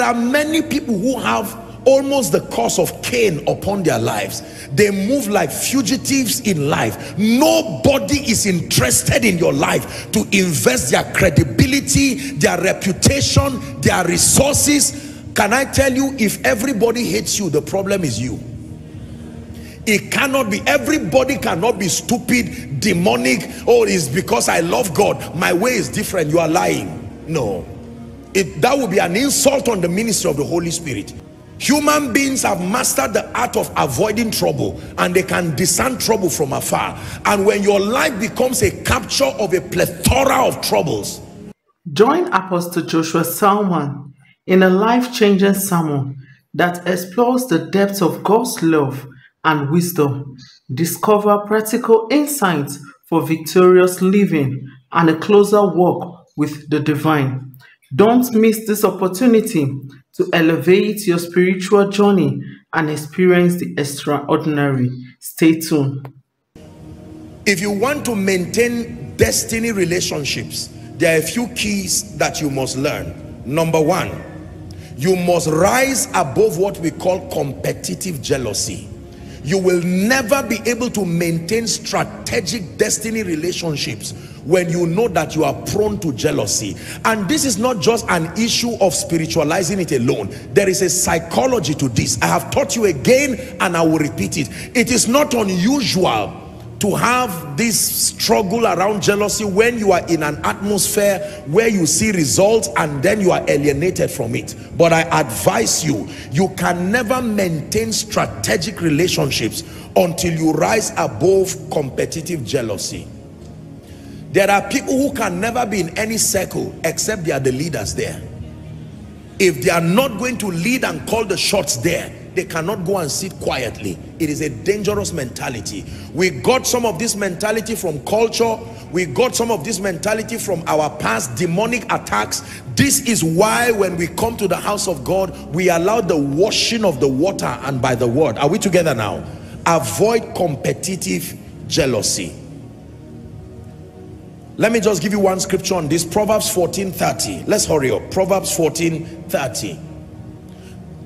there are many people who have almost the curse of Cain upon their lives. They move like fugitives in life. Nobody is interested in your life to invest their credibility, their reputation, their resources. Can I tell you, if everybody hates you, the problem is you. It cannot be, everybody cannot be stupid, demonic. Oh, it's because I love God. My way is different. You are lying. No. It, that would be an insult on the ministry of the Holy Spirit. Human beings have mastered the art of avoiding trouble and they can discern trouble from afar. And when your life becomes a capture of a plethora of troubles. Join Apostle Joshua Selman in a life-changing sermon that explores the depths of God's love and wisdom. Discover practical insights for victorious living and a closer walk with the divine. Don't miss this opportunity to elevate your spiritual journey and experience the extraordinary. Stay tuned. If you want to maintain destiny relationships, there are a few keys that you must learn. Number one, you must rise above what we call competitive jealousy. You will never be able to maintain strategic destiny relationships when you know that you are prone to jealousy. And this is not just an issue of spiritualizing it alone. There is a psychology to this. I have taught you again and i will repeat it. It is not unusual to have this struggle around jealousy when you are in an atmosphere where you see results and then you are alienated from it but i advise you you can never maintain strategic relationships until you rise above competitive jealousy there are people who can never be in any circle except they are the leaders there. If they are not going to lead and call the shots there, they cannot go and sit quietly. It is a dangerous mentality. We got some of this mentality from culture. We got some of this mentality from our past demonic attacks. This is why when we come to the house of God, we allow the washing of the water and by the word. Are we together now? Avoid competitive jealousy. Let me just give you one scripture on this. Proverbs 14, 30. Let's hurry up. Proverbs 14, 30.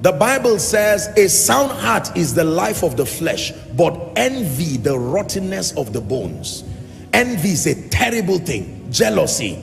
The Bible says, a sound heart is the life of the flesh, but envy the rottenness of the bones. Envy is a terrible thing. Jealousy.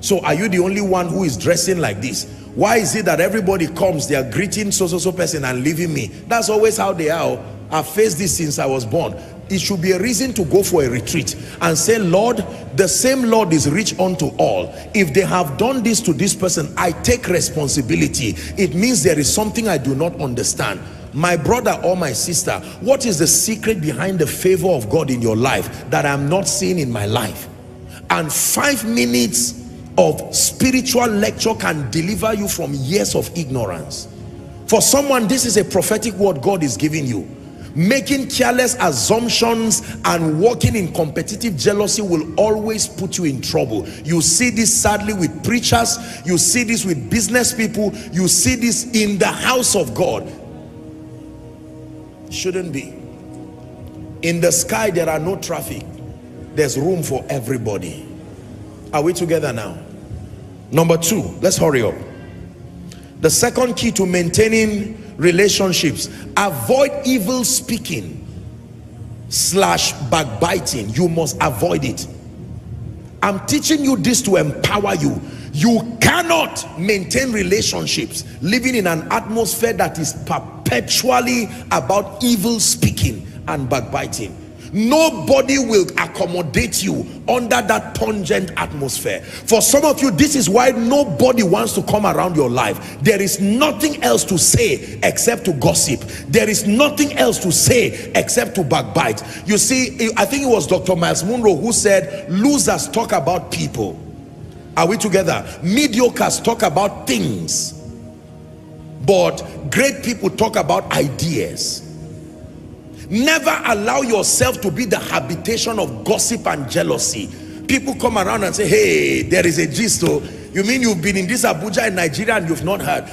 So are you the only one who is dressing like this? Why is it that everybody comes, they are greeting so-so-so person and leaving me? That's always how they are. Oh. I've faced this since I was born it should be a reason to go for a retreat and say lord the same lord is rich unto all. If they have done this to this person i take responsibility. It means there is something i do not understand. My brother or my sister what is the secret behind the favor of god in your life that i'm not seeing in my life? And five minutes of spiritual lecture can deliver you from years of ignorance. For someone this is a prophetic word god is giving you making careless assumptions and walking in competitive jealousy will always put you in trouble. You see this sadly with preachers. You see this with business people. You see this in the house of god. Shouldn't be. In the sky there are no traffic. There's room for everybody. Are we together now? Number two let's hurry up. The second key to maintaining relationships avoid evil speaking slash backbiting. You must avoid it. I'm teaching you this to empower you. You cannot maintain relationships living in an atmosphere that is perpetually about evil speaking and backbiting nobody will accommodate you under that pungent atmosphere. For some of you this is why nobody wants to come around your life. There is nothing else to say except to gossip. There is nothing else to say except to backbite. You see i think it was dr Myles munroe who said losers talk about people. Are we together? Mediocres talk about things but great people talk about ideas never allow yourself to be the habitation of gossip and jealousy. People come around and say hey there is a gist oh. You mean you've been in this abuja in nigeria and you've not heard?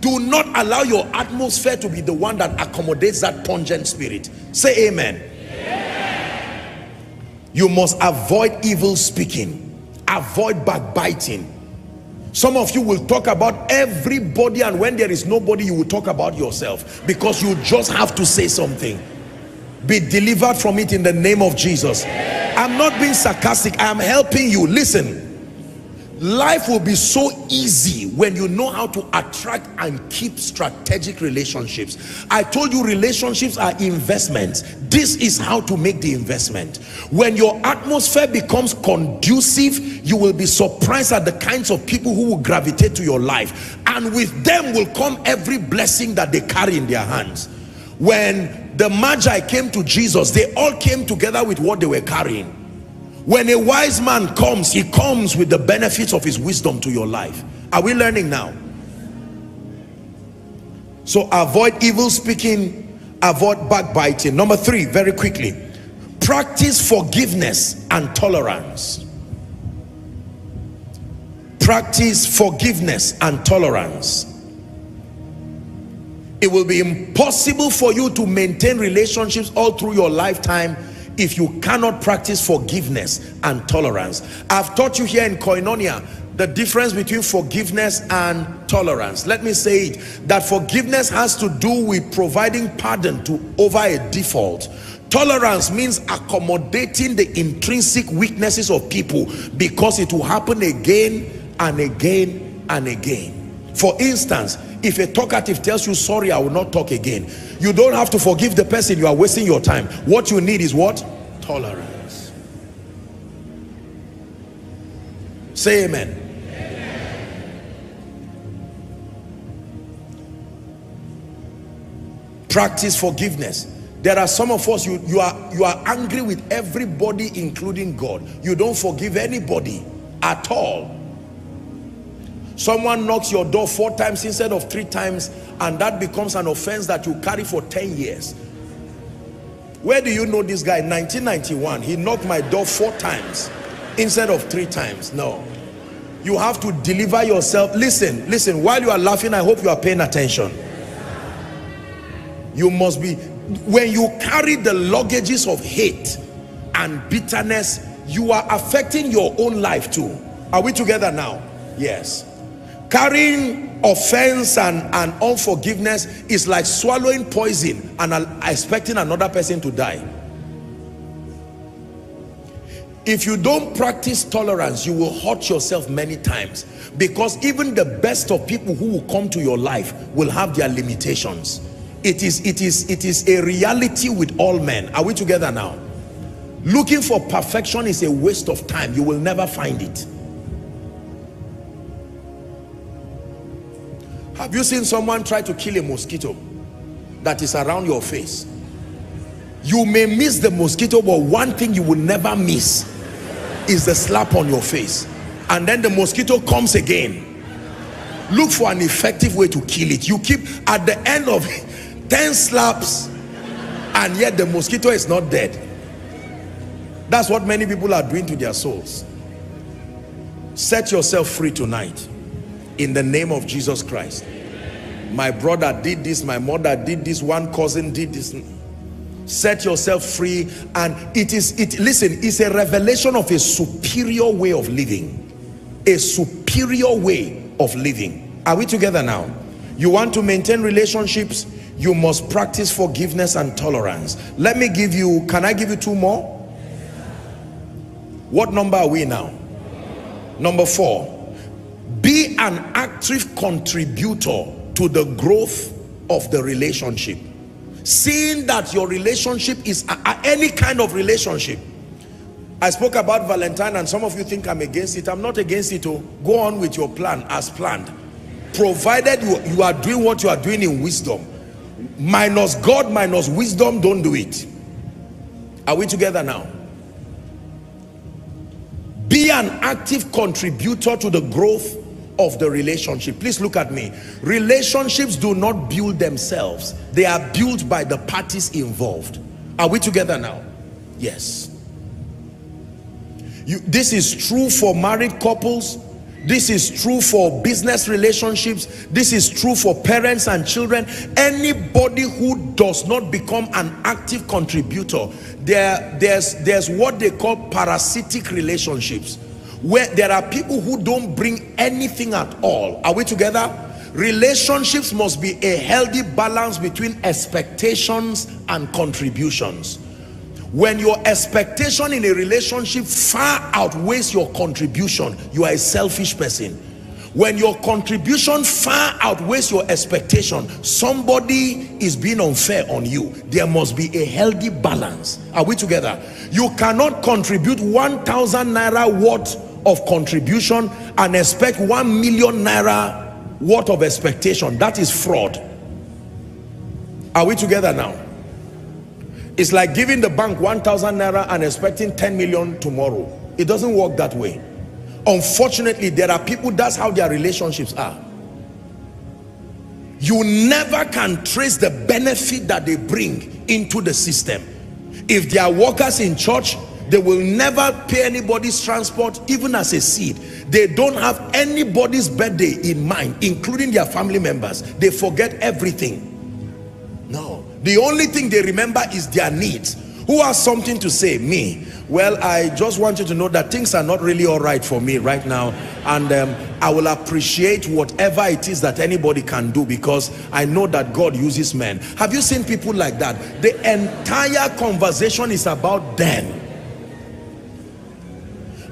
Do not allow your atmosphere to be the one that accommodates that pungent spirit. Say amen, amen. you must avoid evil speaking. Avoid backbiting. Some of you will talk about everybody and when there is nobody you will talk about yourself because you just have to say something be delivered from it in the name of Jesus. I'm not being sarcastic. I'm helping you. Listen. Life will be so easy when you know how to attract and keep strategic relationships. I told you relationships are investments. This is how to make the investment. When your atmosphere becomes conducive you will be surprised at the kinds of people who will gravitate to your life. And with them will come every blessing that they carry in their hands when the magi came to jesus they all came together with what they were carrying. When a wise man comes he comes with the benefits of his wisdom to your life. Are we learning now? So avoid evil speaking avoid backbiting. Number three very quickly practice forgiveness and tolerance. Practice forgiveness and tolerance it will be impossible for you to maintain relationships all through your lifetime if you cannot practice forgiveness and tolerance. I've taught you here in koinonia the difference between forgiveness and tolerance. Let me say it that forgiveness has to do with providing pardon to over a default. Tolerance means accommodating the intrinsic weaknesses of people because it will happen again and again and again. For instance if a talkative tells you sorry i will not talk again you don't have to forgive the person you are wasting your time. What you need is what? Tolerance. Say amen, amen. practice forgiveness. There are some of us you you are you are angry with everybody including god. You don't forgive anybody at all someone knocks your door four times instead of three times and that becomes an offense that you carry for 10 years. Where do you know this guy? 1991 he knocked my door four times instead of three times. No. You have to deliver yourself. Listen listen. While you are laughing i hope you are paying attention. You must be when you carry the luggages of hate and bitterness you are affecting your own life too. Are we together now? Yes carrying offense and, and unforgiveness is like swallowing poison and expecting another person to die. If you don't practice tolerance you will hurt yourself many times because even the best of people who will come to your life will have their limitations. It is it is it is a reality with all men. Are we together now? Looking for perfection is a waste of time. You will never find it Have you seen someone try to kill a mosquito that is around your face? You may miss the mosquito, but one thing you will never miss is the slap on your face. And then the mosquito comes again. Look for an effective way to kill it. You keep at the end of 10 slaps and yet the mosquito is not dead. That's what many people are doing to their souls. Set yourself free tonight in the name of Jesus Christ. My brother did this my mother did this one cousin did this. Set yourself free and it is it listen it's a revelation of a superior way of living. A superior way of living. Are we together now? You want to maintain relationships? You must practice forgiveness and tolerance. Let me give you can i give you two more? What number are we now? Number four be an active contributor to the growth of the relationship. Seeing that your relationship is a, a, any kind of relationship. I spoke about Valentine and some of you think I'm against it. I'm not against it oh. Go on with your plan as planned. Provided you, you are doing what you are doing in wisdom. Minus God minus wisdom don't do it. Are we together now? Be an active contributor to the growth of the relationship. Please look at me. Relationships do not build themselves. They are built by the parties involved. Are we together now? Yes. You this is true for married couples. This is true for business relationships. This is true for parents and children. Anybody who does not become an active contributor there there's there's what they call parasitic relationships where there are people who don't bring anything at all. Are we together? Relationships must be a healthy balance between expectations and contributions. When your expectation in a relationship far outweighs your contribution you are a selfish person. When your contribution far outweighs your expectation somebody is being unfair on you. There must be a healthy balance. Are we together? You cannot contribute 1000 naira worth of contribution and expect 1 million naira worth of expectation. That is fraud. Are we together now? It's like giving the bank 1000 naira and expecting 10 million tomorrow. It doesn't work that way. Unfortunately there are people that's how their relationships are. You never can trace the benefit that they bring into the system. If they are workers in church they will never pay anybody's transport even as a seed. They don't have anybody's birthday in mind including their family members. They forget everything. No. The only thing they remember is their needs. Who has something to say? Me. Well i just want you to know that things are not really all right for me right now. And um, i will appreciate whatever it is that anybody can do because i know that god uses men. Have you seen people like that? The entire conversation is about them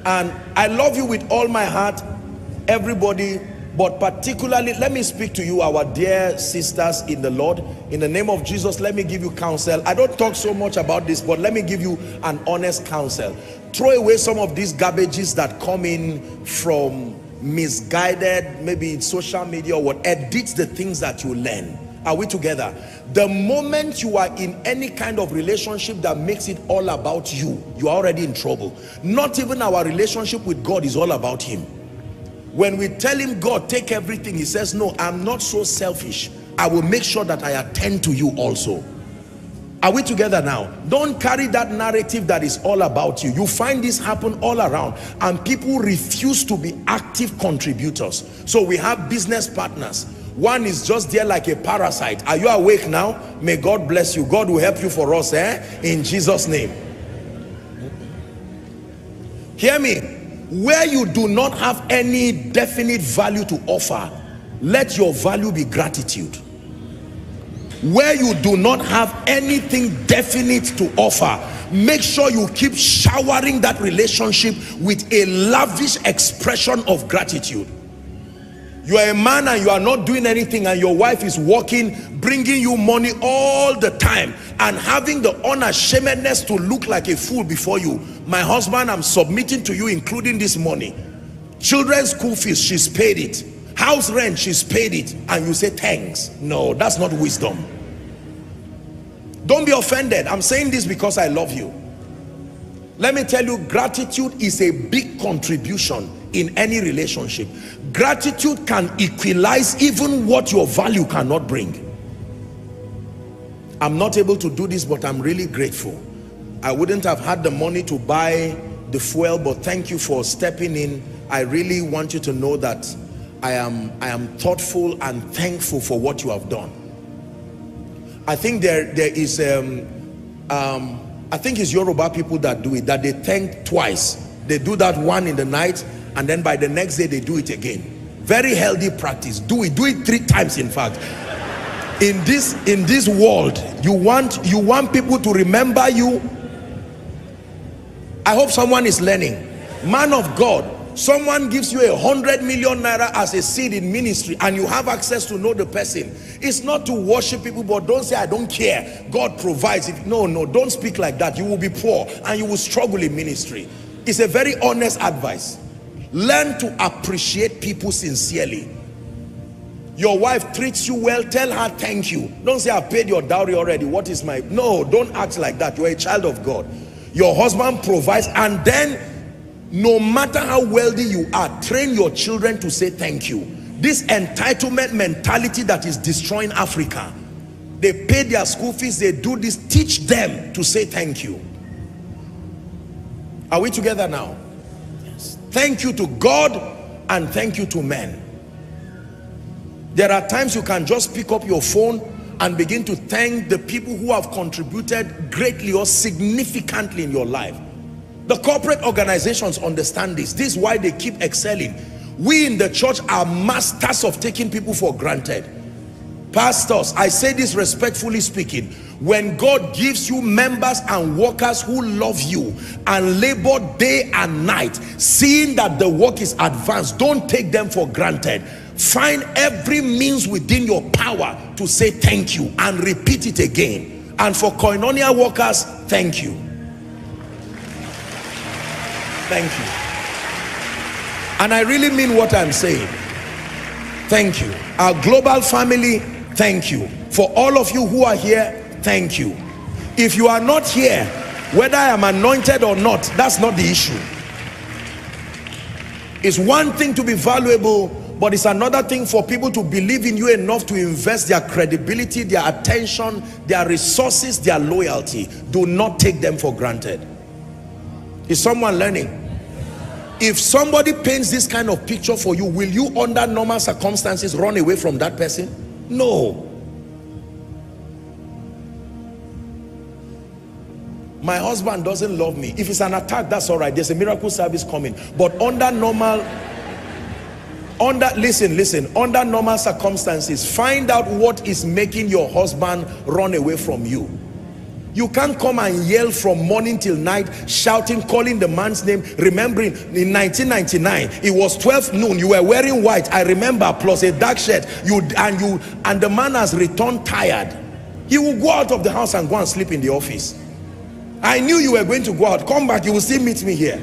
and i love you with all my heart everybody but particularly let me speak to you our dear sisters in the lord. In the name of jesus let me give you counsel. I don't talk so much about this but let me give you an honest counsel. Throw away some of these garbages that come in from misguided maybe social media or what edit the things that you learn are we together? The moment you are in any kind of relationship that makes it all about you you are already in trouble. Not even our relationship with god is all about him. When we tell him God take everything he says no I'm not so selfish. I will make sure that I attend to you also. Are we together now? Don't carry that narrative that is all about you. You find this happen all around and people refuse to be active contributors. So we have business partners one is just there like a parasite. Are you awake now? May God bless you. God will help you for us eh? In Jesus name. Hear me. Where you do not have any definite value to offer let your value be gratitude. Where you do not have anything definite to offer make sure you keep showering that relationship with a lavish expression of gratitude you are a man and you are not doing anything and your wife is working bringing you money all the time and having the unashamedness to look like a fool before you. My husband i'm submitting to you including this money. Children's school fees she's paid it. House rent she's paid it. And you say thanks. No that's not wisdom. Don't be offended. I'm saying this because i love you. Let me tell you gratitude is a big contribution in any relationship gratitude can equalize even what your value cannot bring. I'm not able to do this but i'm really grateful. I wouldn't have had the money to buy the fuel but thank you for stepping in. I really want you to know that i am i am thoughtful and thankful for what you have done. I think there there is um um i think it's yoruba people that do it that they thank twice. They do that one in the night and then by the next day they do it again. Very healthy practice. Do it. Do it three times in fact. In this in this world you want you want people to remember you. I hope someone is learning. Man of god someone gives you a hundred million naira as a seed in ministry and you have access to know the person. It's not to worship people but don't say i don't care. God provides. It no no don't speak like that. You will be poor and you will struggle in ministry. It's a very honest advice learn to appreciate people sincerely. Your wife treats you well tell her thank you. Don't say i've paid your dowry already. What is my no don't act like that. You're a child of god. Your husband provides and then no matter how wealthy you are train your children to say thank you. This entitlement mentality that is destroying africa. They pay their school fees they do this teach them to say thank you. Are we together now thank you to God and thank you to men there are times you can just pick up your phone and begin to thank the people who have contributed greatly or significantly in your life The corporate organizations understand this. This is why they keep excelling. We in the church are masters of taking people for granted. Pastors, I say this respectfully speaking. When God gives you members and workers who love you and labor day and night, seeing that the work is advanced, don't take them for granted. Find every means within your power to say thank you and repeat it again. And for koinonia workers, thank you. Thank you. And I really mean what I'm saying. Thank you. Our global family, thank you. For all of you who are here, thank you. If you are not here, whether I am anointed or not, that's not the issue. It's one thing to be valuable, but it's another thing for people to believe in you enough to invest their credibility, their attention, their resources, their loyalty. Do not take them for granted. Is someone learning? if somebody paints this kind of picture for you will you under normal circumstances run away from that person no. My husband doesn't love me. If it's an attack that's all right. There's a miracle service coming. But under normal under listen listen. Under normal circumstances find out what is making your husband run away from you you can't come and yell from morning till night, shouting, calling the man's name. Remembering in 1999, it was 12 noon. You were wearing white. I remember, plus a dark shirt. You and you and the man has returned tired. He will go out of the house and go and sleep in the office. I knew you were going to go out. Come back. You will still meet me here.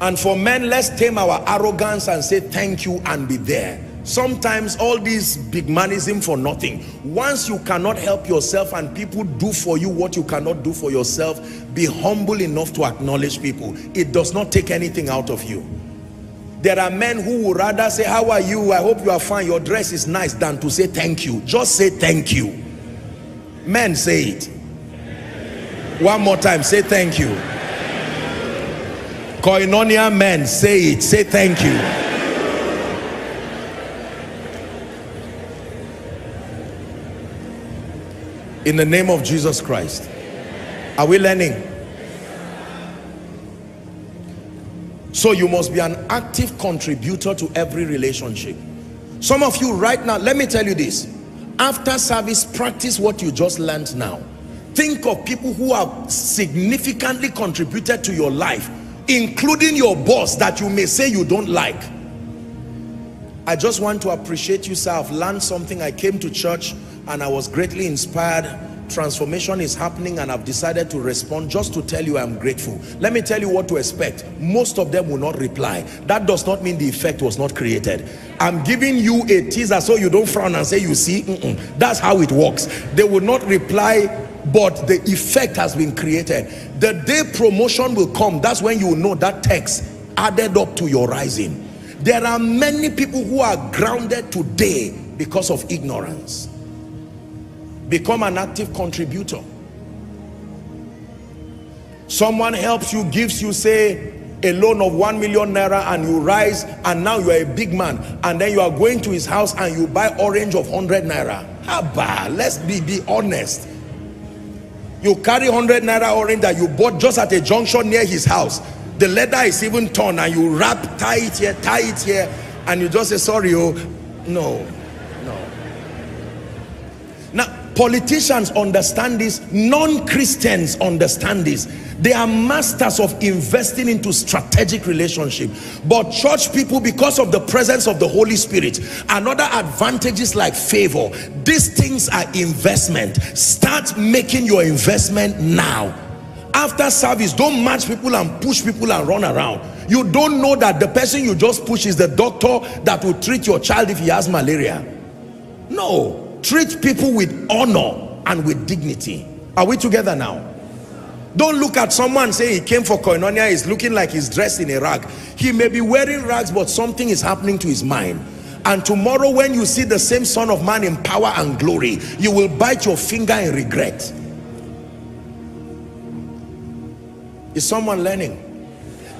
And for men, let's tame our arrogance and say thank you and be there sometimes all this big manism for nothing. Once you cannot help yourself and people do for you what you cannot do for yourself be humble enough to acknowledge people. It does not take anything out of you. There are men who would rather say how are you? I hope you are fine. Your dress is nice than to say thank you. Just say thank you. Men say it. One more time say thank you. Koinonia men say it. Say thank you in the name of Jesus Christ. Are we learning? So you must be an active contributor to every relationship. Some of you right now let me tell you this. After service practice what you just learned now. Think of people who have significantly contributed to your life including your boss that you may say you don't like. I just want to appreciate you sir. I've learned something. I came to church and I was greatly inspired. Transformation is happening and I've decided to respond just to tell you I'm grateful. Let me tell you what to expect. Most of them will not reply. That does not mean the effect was not created. I'm giving you a teaser so you don't frown and say you see. Mm -mm. that's how it works. They will not reply but the effect has been created. The day promotion will come that's when you will know that text added up to your rising. There are many people who are grounded today because of ignorance become an active contributor. Someone helps you gives you say a loan of one million naira and you rise and now you are a big man and then you are going to his house and you buy orange of 100 naira. Haba, let's be be honest. You carry 100 naira orange that you bought just at a junction near his house. The leather is even torn and you wrap tie it here tie it here and you just say sorry oh. No Politicians understand this. Non-Christians understand this. They are masters of investing into strategic relationship. But church people, because of the presence of the Holy Spirit and other advantages like favor, these things are investment. Start making your investment now. After service, don't match people and push people and run around. You don't know that the person you just push is the doctor that will treat your child if he has malaria. No treat people with honor and with dignity. Are we together now? Don't look at someone say he came for koinonia. He's looking like he's dressed in a rag. He may be wearing rags but something is happening to his mind. And tomorrow when you see the same son of man in power and glory you will bite your finger in regret. Is someone learning?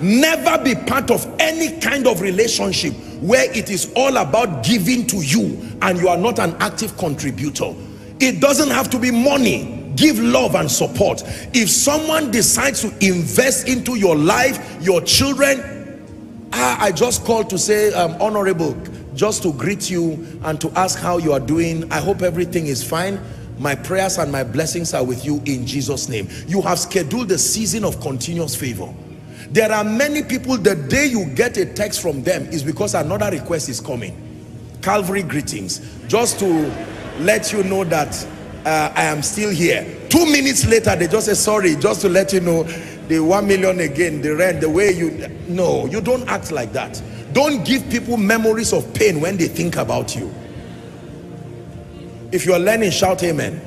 Never be part of any kind of relationship where it is all about giving to you and you are not an active contributor. It doesn't have to be money. Give love and support. If someone decides to invest into your life your children ah, i just called to say um, honorable just to greet you and to ask how you are doing. I hope everything is fine. My prayers and my blessings are with you in jesus name. You have scheduled the season of continuous favor there are many people the day you get a text from them is because another request is coming. Calvary greetings. Just to let you know that uh, i am still here. Two minutes later they just say sorry just to let you know the one million again the rent the way you no you don't act like that. Don't give people memories of pain when they think about you. If you are learning shout amen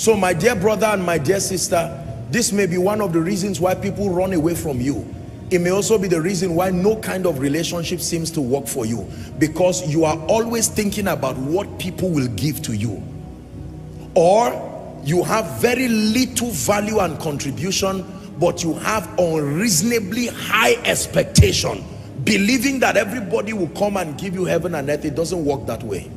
so my dear brother and my dear sister this may be one of the reasons why people run away from you. It may also be the reason why no kind of relationship seems to work for you. Because you are always thinking about what people will give to you. Or you have very little value and contribution but you have unreasonably high expectation. Believing that everybody will come and give you heaven and earth it doesn't work that way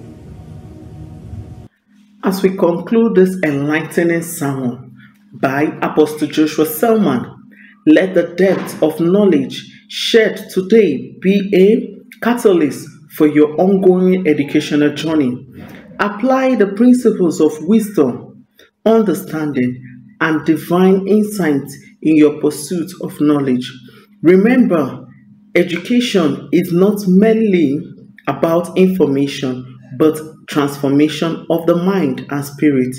as we conclude this enlightening sermon by apostle joshua selman let the depth of knowledge shared today be a catalyst for your ongoing educational journey apply the principles of wisdom understanding and divine insight in your pursuit of knowledge. Remember, education is not merely about information, but transformation of the mind and spirit.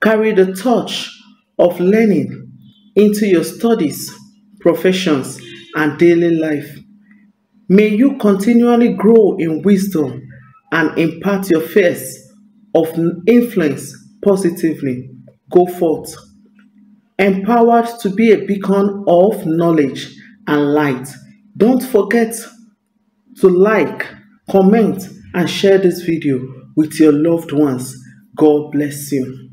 Carry the touch of learning into your studies, professions, and daily life. May you continually grow in wisdom and impart your face of influence positively. Go forth empowered to be a beacon of knowledge and light. Don't forget to like, comment, and share this video with your loved ones. God bless you.